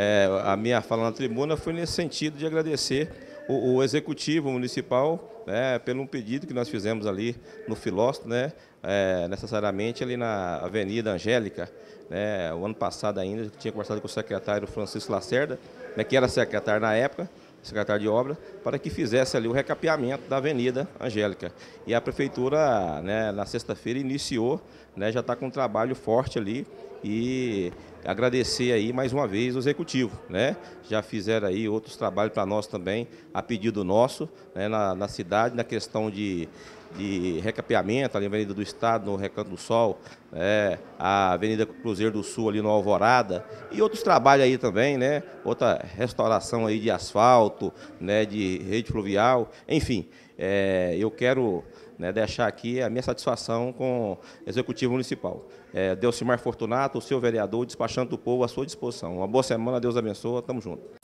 é, a minha fala na tribuna foi nesse sentido de agradecer o, o Executivo Municipal né, pelo um pedido que nós fizemos ali no Filósofo, né, é, necessariamente ali na Avenida Angélica. Né, o ano passado ainda, tinha conversado com o secretário Francisco Lacerda, né, que era secretário na época, secretário de obra, para que fizesse ali o recapeamento da Avenida Angélica. E a prefeitura, né, na sexta-feira, iniciou, né, já está com um trabalho forte ali e agradecer aí mais uma vez o executivo, né? Já fizeram aí outros trabalhos para nós também, a pedido nosso, né, na, na cidade, na questão de, de recapeamento, ali na Avenida do Estado, no Recanto do Sol, né, a Avenida Cruzeiro do Sul ali no Alvorada, e outros trabalhos aí também, né? Outra restauração aí de asfalto, né, de rede fluvial, enfim, é, eu quero né, deixar aqui a minha satisfação com o Executivo Municipal. É, Delcimar Fortunato, o seu vereador, despachando do povo à sua disposição. Uma boa semana, Deus abençoe, tamo junto.